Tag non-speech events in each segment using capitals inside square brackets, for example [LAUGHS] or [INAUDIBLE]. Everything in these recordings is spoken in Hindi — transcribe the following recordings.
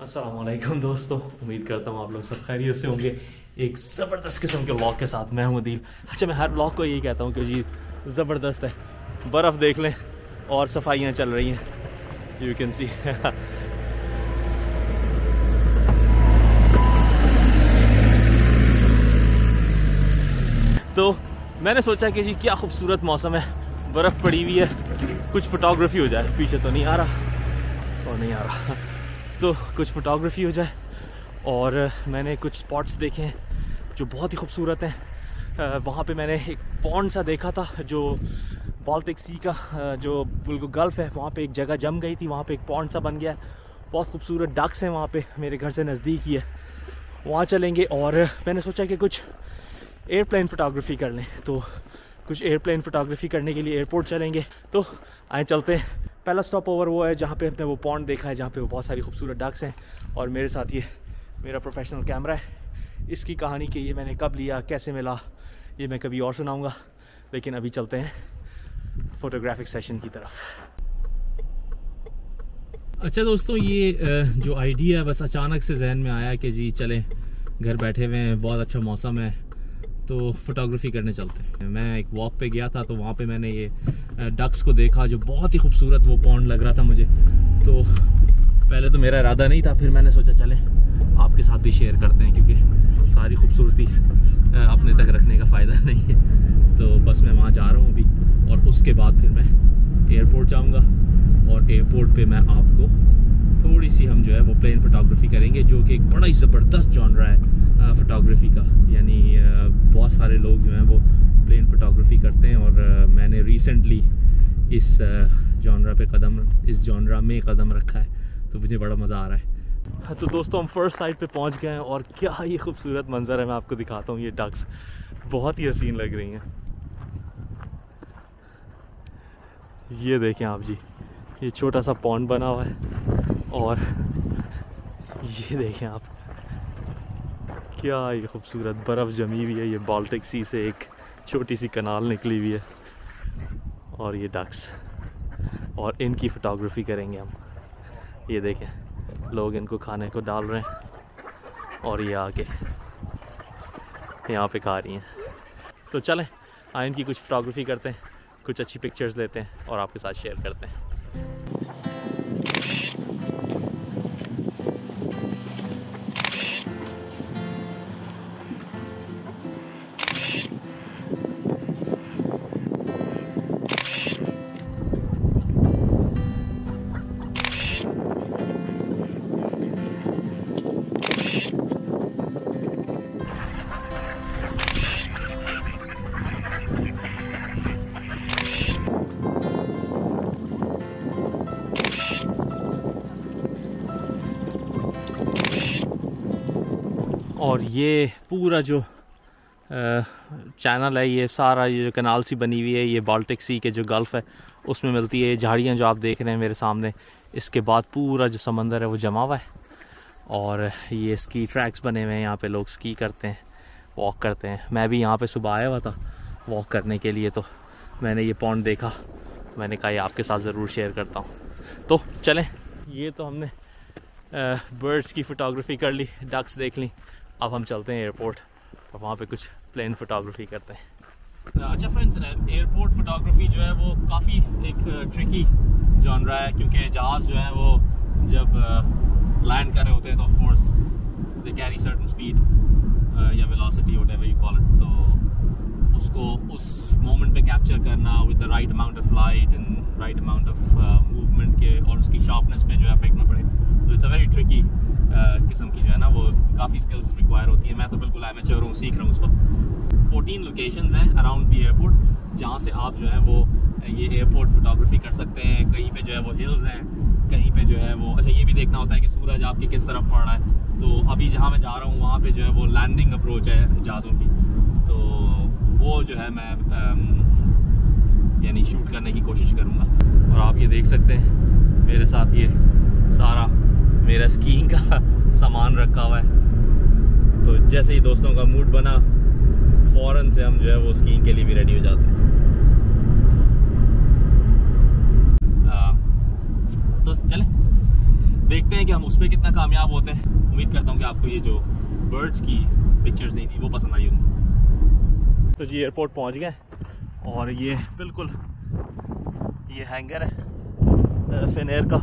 असलम दोस्तों, उम्मीद करता हूँ आप लोग सब खैरियत से होंगे। एक ज़बरदस्त किस्म के ब्लॉग के साथ मैं हूँ अदील। अच्छा मैं हर ब्लॉग को यही कहता हूँ कि जी, ज़बरदस्त है। बर्फ़ देख लें, और सफाइयाँ चल रही हैं। यू कैन सी तो मैंने सोचा कि जी, क्या खूबसूरत मौसम है। बर्फ़ पड़ी हुई है, कुछ फोटोग्राफी हो जाए, पीछे तो नहीं आ रहा। और नहीं आ रहा। तो कुछ फ़ोटोग्राफी हो जाए और मैंने कुछ स्पॉट्स देखे हैं जो बहुत ही खूबसूरत हैं। वहाँ पे मैंने एक पॉन्ड सा देखा था जो बाल्टिक सी का जो बिल्कुल गल्फ़ है, वहाँ पे एक जगह जम गई थी, वहाँ पे एक पॉन्ड सा बन गया है। बहुत खूबसूरत डक्स हैं वहाँ पे, मेरे घर से नज़दीक ही है। वहाँ चलेंगे और मैंने सोचा कि कुछ एयरप्लेन फ़ोटोग्राफी कर लें। तो कुछ एयरप्लेन फ़ोटोग्राफी करने के लिए एयरपोर्ट चलेंगे। तो आए चलते हैं। पहला स्टॉप ओवर वो है जहाँ पे हमने वो पॉन्ड देखा है, जहाँ पे वो बहुत सारी खूबसूरत डक्स हैं और मेरे साथ ये मेरा प्रोफेशनल कैमरा है। इसकी कहानी कि ये मैंने कब लिया, कैसे मिला, ये मैं कभी और सुनाऊँगा, लेकिन अभी चलते हैं फ़ोटोग्राफिक सेशन की तरफ़। अच्छा दोस्तों, ये जो आइडिया है, बस अचानक से जहन में आया कि जी चलें, घर बैठे हुए हैं, बहुत अच्छा मौसम है तो फोटोग्राफी करने चलते हैं। मैं एक वॉक पे गया था तो वहाँ पे मैंने ये डक्स को देखा जो बहुत ही खूबसूरत वो पॉन्ड लग रहा था मुझे। तो पहले तो मेरा इरादा नहीं था, फिर मैंने सोचा चले, आपके साथ भी शेयर करते हैं, क्योंकि सारी खूबसूरती अपने तक रखने का फ़ायदा [LAUGHS] नहीं है। तो बस मैं वहाँ जा रहा हूँ अभी, और उसके बाद फिर मैं एयरपोर्ट जाऊँगा, और एयरपोर्ट पर मैं आपको थोड़ी सी हम जो है वो प्लेन फोटोग्राफी करेंगे, जो कि एक बड़ा ही ज़बरदस्त जॉनरा है फ़ोटोग्राफी का। यानी बहुत सारे लोग जो हैं वो प्लेन फोटोग्राफी करते हैं और मैंने रिसेंटली इस जॉनरा पे कदम, इस जॉनरा में कदम रखा है तो मुझे बड़ा मज़ा आ रहा है। हाँ तो दोस्तों, हम फ़र्स्ट साइड पे पहुँच गए हैं और क्या ये खूबसूरत मंज़र है, मैं आपको दिखाता हूँ, ये डक्स बहुत ही हसीन लग रही हैं। ये देखें आप जी, ये छोटा सा पॉन्ड बना हुआ है। और ये देखें आप, क्या ये खूबसूरत बर्फ़ जमी हुई है, ये बाल्टिक सी से एक छोटी सी कनाल निकली हुई है। और ये डक्स और इनकी फ़ोटोग्राफी करेंगे हम। ये देखें, लोग इनको खाने को डाल रहे हैं, और ये आके यहाँ पे खा रही हैं। तो चलें, आए इनकी कुछ फ़ोटोग्राफी करते हैं, कुछ अच्छी पिक्चर्स लेते हैं, और आपके साथ शेयर करते हैं। ये पूरा जो चैनल है, ये सारा ये जो कनाल सी बनी हुई है, ये बाल्टिक सी के जो गल्फ़ है, उसमें मिलती है झाड़ियाँ जो आप देख रहे हैं मेरे सामने, इसके बाद पूरा जो समंदर है वो जमा हुआ है। और ये स्की ट्रैक्स बने हुए हैं, यहाँ पे लोग स्की करते हैं वॉक करते हैं। मैं भी यहाँ पे सुबह आया हुआ था वॉक करने के लिए तो मैंने ये पॉन्ड देखा। मैंने कहा, ये आपके साथ ज़रूर शेयर करता हूँ। तो चलें, ये तो हमने बर्ड्स की फ़ोटोग्राफी कर ली डक्स देख ली। अब हम चलते हैं एयरपोर्ट और वहाँ पे कुछ प्लेन फोटोग्राफी करते हैं। अच्छा फ्रेंड्स एयरपोर्ट फोटोग्राफी जो है वो काफ़ी एक ट्रिकी जॉनरा है, क्योंकि जहाज़ जो है वो जब लैंड कर रहे होते हैं तो of course they carry certain speed या velocity whatever you call it तो उसको उस मोमेंट पे कैप्चर करना with the right amount of light and right amount of movement के और उसकी शार्पनेस पे जो है इफ़ेक्ट ना पड़े। तो इट्स अ वेरी ट्रिकी किस्म की जो है ना, वो काफ़ी स्किल्स रिक्वायर होती है। मैं तो बिल्कुल एमेचर हूँ, सीख रहा हूँ उस वक्त। फोर्टीन लोकेशन हैं अराउंड दी एयरपोर्ट जहाँ से आप जो है वो, ये एयरपोर्ट फोटोग्राफी कर सकते हैं। कहीं पे जो है वो हिल्स हैं, कहीं पे जो है वो अच्छा ये भी देखना होता है कि सूरज आपके किस तरफ़ पड़ रहा है। तो अभी जहाँ मैं जा रहा हूँ, वहाँ पे जो है वो लैंडिंग अप्रोच है जहाज़ों की। तो वो जो है मैं यानी शूट करने की कोशिश करूँगा। और आप ये देख सकते हैं, मेरे साथ ये सारा मेरा स्कीइंग का सामान रखा हुआ है। तो जैसे ही दोस्तों का मूड बना, फ़ौरन से हम जो है वो स्कीइंग के लिए भी रेडी हो जाते हैं। तो चले। देखते हैं कि हम उसमें कितना कामयाब होते हैं। उम्मीद करता हूँ कि आपको ये जो बर्ड्स की पिक्चर्स नहीं थी, वो पसंद आई होंगी। तो जी एयरपोर्ट पहुँच गए और ये बिल्कुल, ये हैंगर है फिन एयर का।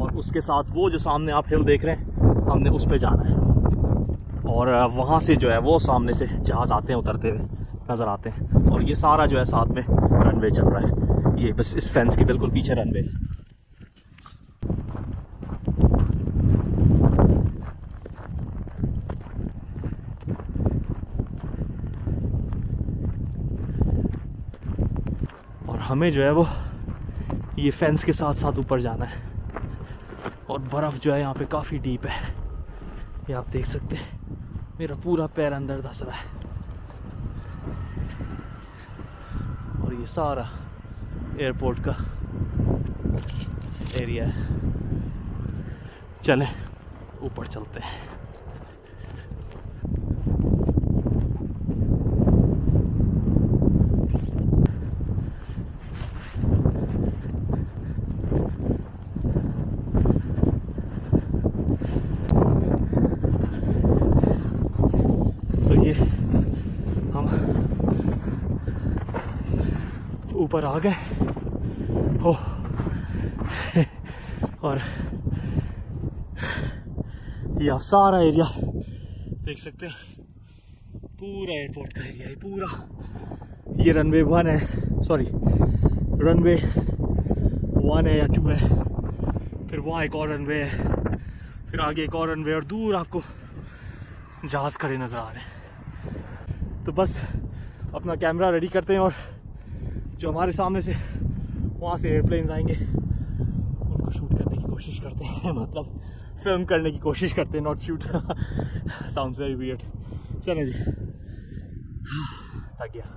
और उसके साथ वो जो सामने आप हिल देख रहे हैं, हमने उस पर जाना है। और वहाँ से जो है वो सामने से जहाज़ आते हैं, उतरते हुए नज़र आते हैं। और ये सारा जो है साथ में रनवे चल रहा है। ये बस इस फेंस के बिल्कुल पीछे रनवे और हमें जो है वो ये फेंस के साथ साथ ऊपर जाना है। और बर्फ़ जो है यहाँ पे काफ़ी डीप है। ये आप देख सकते हैं। मेरा पूरा पैर अंदर धस रहा है। और ये सारा एयरपोर्ट का एरिया है। चलें, ऊपर चलते हैं। ऊपर आ गए। हो और ये आप सारा एरिया देख सकते हैं। पूरा एयरपोर्ट का एरिया है, पूरा। ये रनवे वन है सॉरी रनवे वन है या टू है। फिर वहाँ एक और रनवे है, फिर आगे एक और रनवे और दूर आपको जहाज़ खड़े नज़र आ रहे हैं। तो बस अपना कैमरा रेडी करते हैं और जो हमारे सामने से वहाँ से एयरप्लेन आएँगे, उनको शूट करने की कोशिश करते हैं [LAUGHS] मतलब फ़िल्म करने की कोशिश करते हैं not shoot sound very weird चले जी। [SIGHS] थक गया।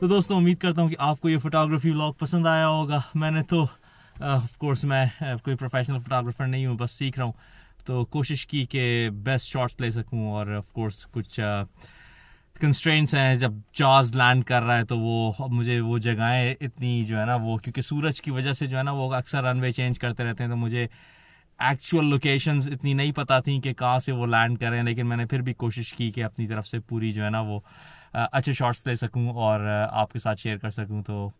तो दोस्तों, उम्मीद करता हूँ कि आपको ये फोटोग्राफी व्लॉग पसंद आया होगा। मैंने तो ऑफ़ कोर्स मैं कोई प्रोफेशनल फोटोग्राफर नहीं हूँ, बस सीख रहा हूँ। तो कोशिश की कि बेस्ट शॉट्स ले सकूँ और ऑफ़ कोर्स कुछ कंस्ट्रेंट्स हैं। जब जॉज लैंड कर रहा है तो वो मुझे वो जगहें इतनी, जो है ना, वो, क्योंकि सूरज की वजह से, जो है ना, वो अक्सर रनवे चेंज करते रहते हैं तो मुझे एक्चुअल लोकेशन इतनी नहीं पता थी कि कहाँ से वो लैंड करें, लेकिन मैंने फिर भी कोशिश की कि अपनी तरफ़ से पूरी जो है ना वो अच्छे शॉट्स ले सकूँ और आपके साथ शेयर कर सकूँ। तो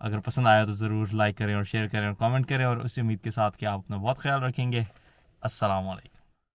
अगर पसंद आया तो ज़रूर लाइक करें और शेयर करें और कमेंट करें और उस उम्मीद के साथ कि आप अपना बहुत ख्याल रखेंगे। अस्सलाम वालेकुम